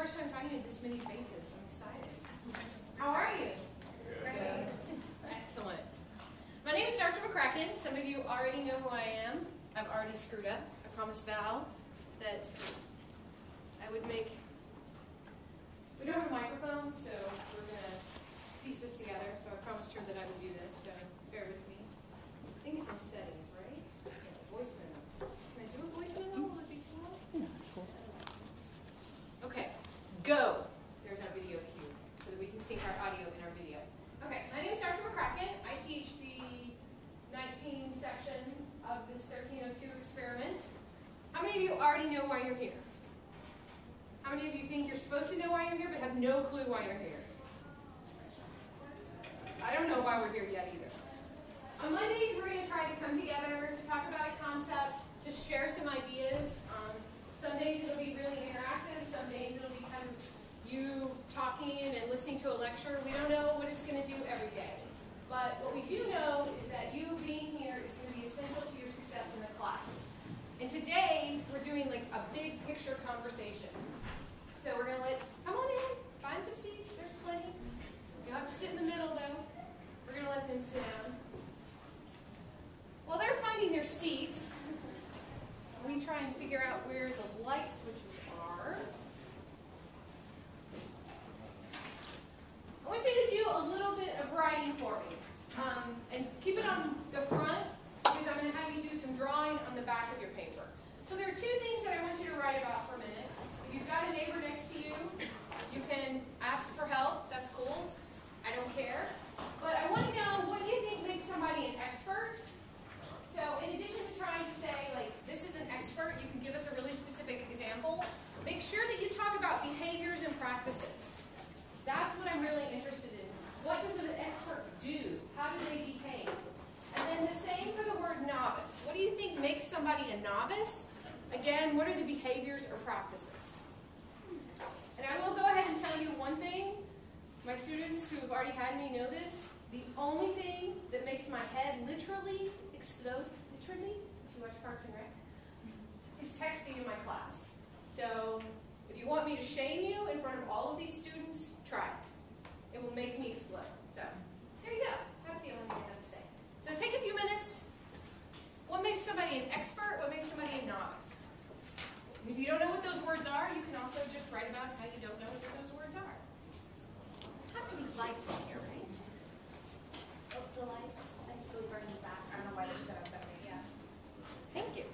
first time talking to this many faces. I'm excited. How are you? Good. Excellent. My name is Dr. McCracken. Some of you already know who I am. I've already screwed up. I promised Val that I would make. We don't have a microphone, so we're going to piece this together. So I promised her that I would do this, so bear with me. I think it's in settings, right? Yeah, voice memo. Can I do a voice memo? Will it be too loud? Okay, go. There's our video cue, so that we can sync our audio in our video. Okay, my name is Dr. McCracken. I teach the 19 section of this 1302 experiment. How many of you already know why you're here? How many of you think you're supposed to know why you're here, but have no clue why you're here? I don't know why we're here yet either. On Mondays, we're going to try to come together to talk about a concept, to share some ideas. Um, some days it'll be really interactive, some days it'll be kind of you talking and listening to a lecture. We don't know what it's going to do every day. But what we do know is that you being here is going to be essential to your success in the class. And today, we're doing like a big picture conversation. So we're going to let, come on in, find some seats, there's plenty. You'll have to sit in the middle though. We're going to let them sit down. While they're finding their seats, we try and figure out where the light switches are. I want you to do a little bit of writing for me. Um, and keep it on the front because I'm going to have you do some drawing on the back of your paper. So there are two things that I want you to write about for a minute. If you've got a neighbor next to you, you can ask for help. That's cool. I don't care. But I want to know what do you think makes somebody an expert? So in addition to trying to say, like, this is an expert, you can give us a really specific example. Make sure that you talk about behaviors and practices. That's what I'm really interested in. What does an expert do? How do they behave? And then the same for the word novice. What do you think makes somebody a novice? Again, what are the behaviors or practices? And I will go ahead and tell you one thing. My students who have already had me know this. The only thing that makes my head literally explode, literally, if you watch Parks and Rec, is texting in my class. So if you want me to shame you in front of all of these students, try it. It will make me explode. So there you go. That's the only thing I have to say. So take a few minutes. What makes somebody an expert? What makes somebody a novice? If you don't know what those words are, you can also just write about how you don't know what those words are. Have to be lights in here, right? Oh, the lights, I believe are in the back. I don't know why they're set up that way, yeah. Thank you.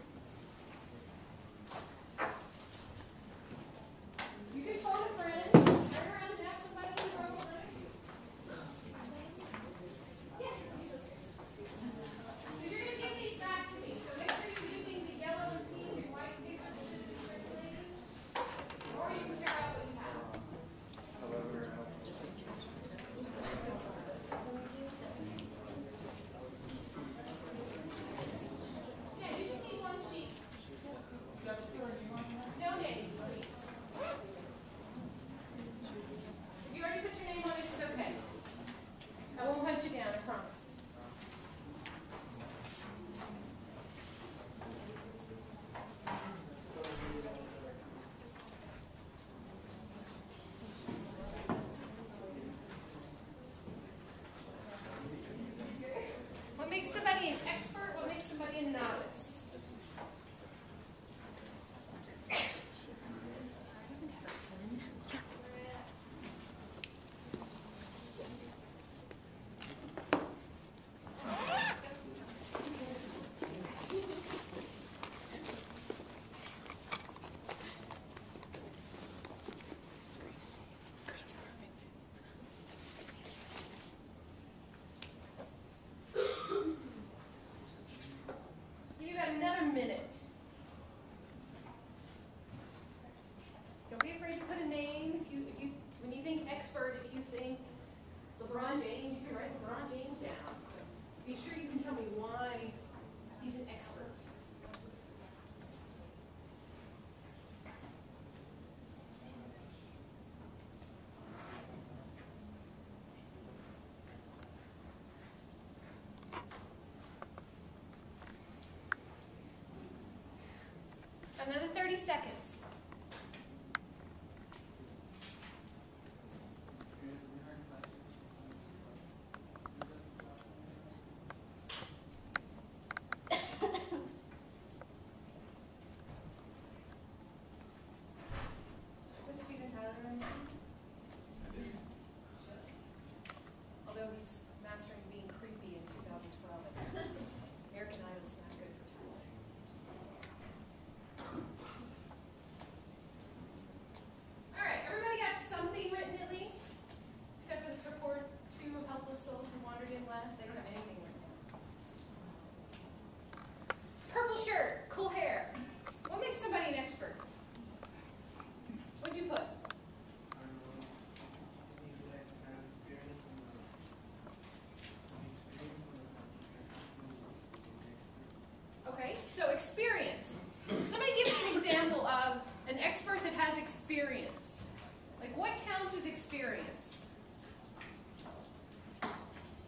You can phone a friend, turn around and ask somebody in the room around you. Yeah. So you're gonna give these back to me, so make sure you're using the yellow and pink and white paper that should be circulating. Or you can tear out what you have. Yeah, you just need one sheet. No names, please. If you already put your name on it, it's okay. I won't hunt you down, I promise. What makes somebody an expert? What makes somebody a novice? You have another minute. Don't be afraid to put a name. If you, if you, when you think expert, if you think LeBron James, you can write LeBron James down. Be sure you can tell me why he's an expert. Another 30 seconds. experience. Somebody give me an example of an expert that has experience. Like, what counts as experience?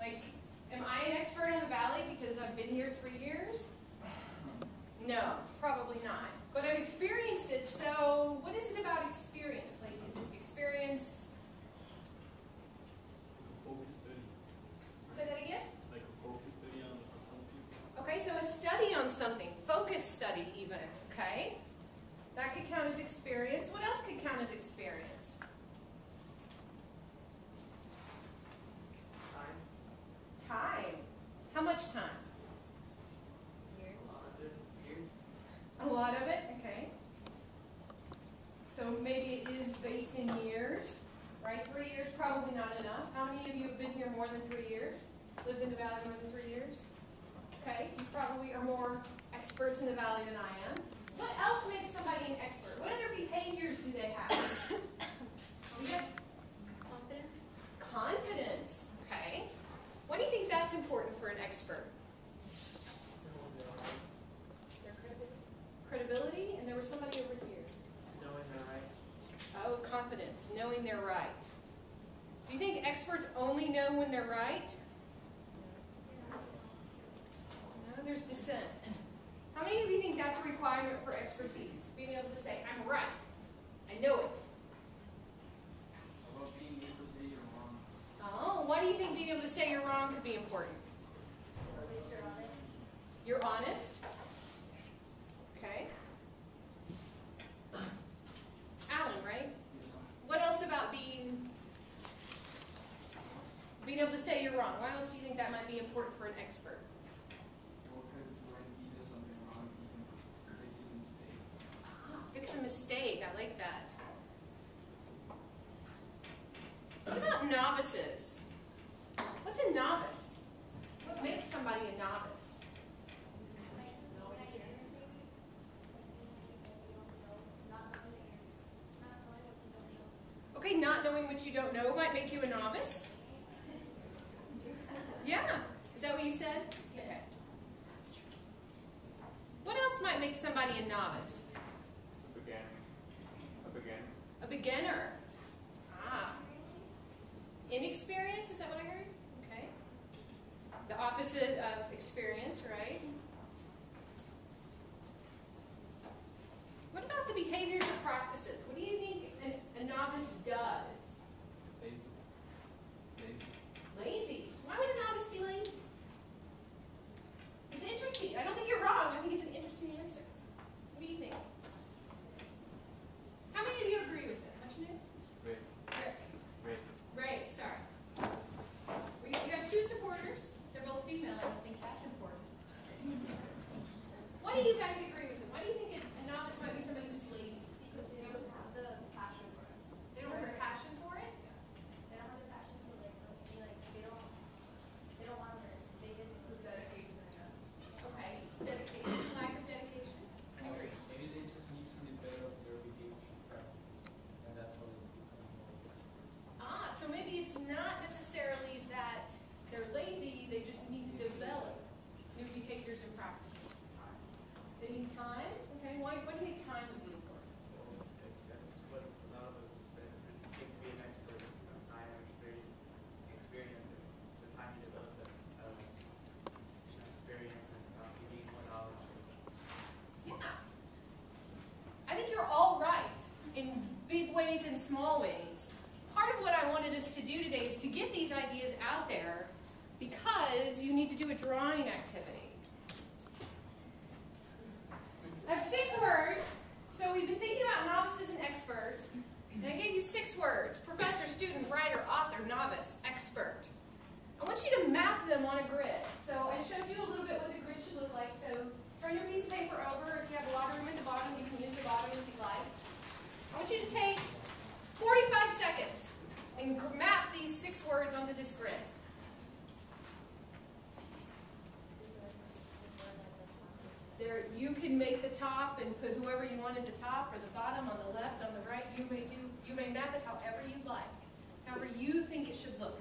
Like, am I an expert on the valley because I've been here three years? No, probably not. But I've experienced it, so what is it about experience? Like, is it experience? Say that again? like a focus study on on something. Okay, so a study on something, focus study even, okay? That could count as experience. What else count as experience? Time. How much time? Years. A lot of it, okay. So maybe it is based in years, right? Three years probably not enough. How many of you have been here more than three years? Lived in the valley more than three years? Okay, you probably are more experts in the valley than I am. What else makes somebody an expert? What other behaviors do they have? We Confidence? confidence, okay. Why do you think that's important for an expert? Their credibility? Credibility, and there was somebody over here. Knowing they're right. Oh, confidence, knowing they're right. Do you think experts only know when they're right? No, there's dissent. How many of you think that's a requirement for expertise? Being able to say, I'm right. I know it. About being able to say you're wrong. Oh, why do you think being able to say you're wrong could be important? You're honest. You're honest? Okay. Alan, right? What else about being being able to say you're wrong? Why else do you think that might be important for an expert? Well, because when he does something wrong, he can fix a mistake. Fix a mistake. I like that. What about novices? What's a novice? What makes somebody a novice? Okay, not knowing what you don't know might make you a novice. Yeah. Is that what you said? Okay. What else might make somebody a novice? A beginner. A beginner. A beginner. Ah. Inexperience, is that what I heard? Okay. The opposite of experience, right? What about the behaviors or practices? What do you think a, a novice does? Lazy. Lazy. Lazy. Why would a novice be lazy? It's interesting. I don't think you're wrong. I think it's an interesting answer. What do you think? How many of you agree with it? What's your name? Great. Rick. Great. Ray, sorry. We got, you got two supporters. They're both female. I don't think that's important. Just kidding. Why do you guys agree with it? Why do you think a, a novice might be somebody who's lazy? Because they don't have the passion for it. They don't have a passion for it? They don't have the passion to like, they like, they don't, they don't want to learn. They just put dedication enough. Okay. Dedication, lack of dedication. I agree. Maybe they just need to develop their behavior practices, and that's how they become more expert. Ah, so maybe it's not necessarily that they're lazy, they just need to develop new behaviors and practices. They need time? Okay, why, why do you think time would be important? That's what a lot of us said. You get to be an expert with some time and experience, experience and the time you develop that uh, experience and uh, you gain more knowledge. Yeah. I think you're all right in big ways and small ways. Part of what I wanted us to do today is to get these ideas out there because you need to do a drawing activity. I have six words. So we've been thinking about novices and experts. And I gave you six words. Professor, student, writer, author, novice, expert. I want you to map them on a grid. So I showed you a little bit what the grid should look like. So turn your piece of paper over. If you have a lot of room at the bottom, you can use the bottom if you like. I want you to take 45 seconds and gr- map these six words onto this grid. There, you can make the top and put whoever you want at the top or the bottom, on the left, on the right. You may do, you may map it however you like, however you think it should look.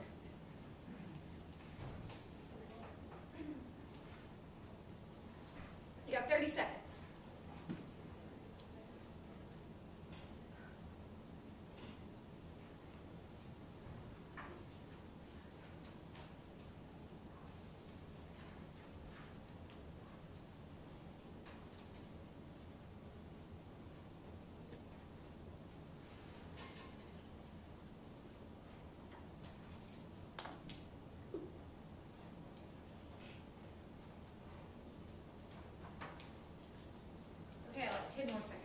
10 more seconds.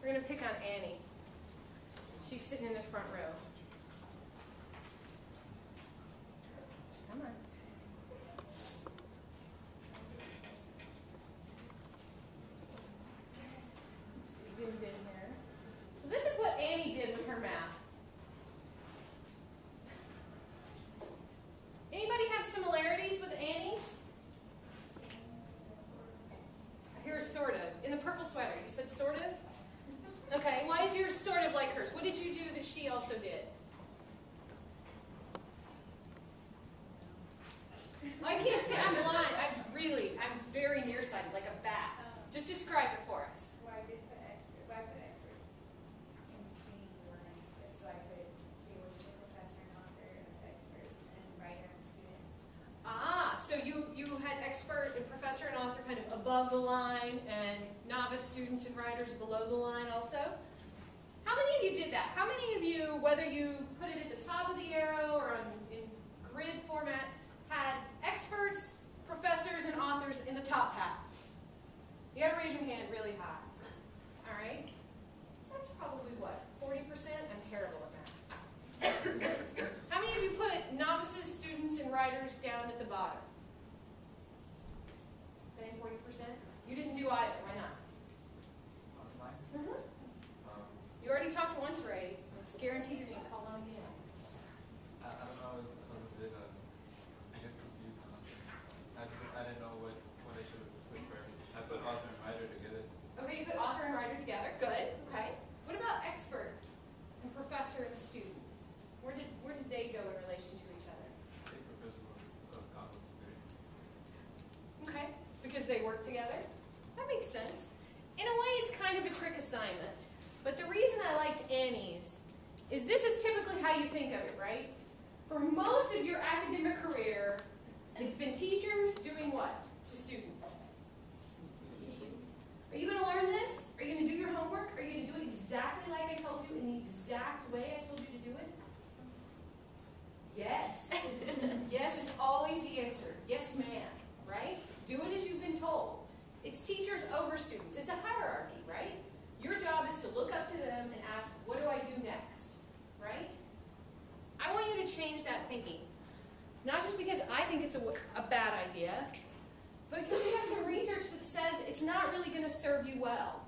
We're going to pick on Annie. She's sitting in the front row. Sort of? Okay, why is yours sort of like hers? What did you do that she also did? I can't see, I'm blind, I'm really, I'm very nearsighted, like a bat. Just describe it for us. Why did put expert, why put expert in between lines, so I could be with the professor and author as experts and writer and student. Ah, so you, you had expert and professor and author kind of above the line and novice students and writers below the line also? How many of you did that? How many of you, whether you put it at the top of the arrow or on, in grid format, had experts, professors, and authors in the top half? You gotta raise your hand really high. All right? That's probably what, 40%? I'm terrible at math. How many of you put novices, students, and writers down at the bottom? Same forty percent? You didn't do either, why not? Online? Um, You already talked once, Ray. It's guaranteed you're gonna call on again. I, I don't know, I was, I was a bit, uh, I guess confused on that. I just, I didn't know what, what I should have put first. I put author and writer together. Okay, you put author and writer together, good, okay. What about expert and professor and student? Where did, where did they go in relation to each other? A professor of, of conflict theory. Okay, because they work together? That makes sense. In a way, it's kind of a trick assignment. But the reason I liked Annie's is this is typically how you think of it, right? For most of your academic career, it's been teachers doing what to students? Are you going to learn this? Are you going to do your homework? Are you going to do it exactly like I told you, in the exact way I told you to do it? Yes. yes is always the answer. Yes, ma'am. Right? Do it as you've been told. It's teachers over students. It's a hierarchy? Your job is to look up to them and ask, what do I do next? Right? I want you to change that thinking. Not just because I think it's a, a bad idea, but because we have some research that says it's not really going to serve you well.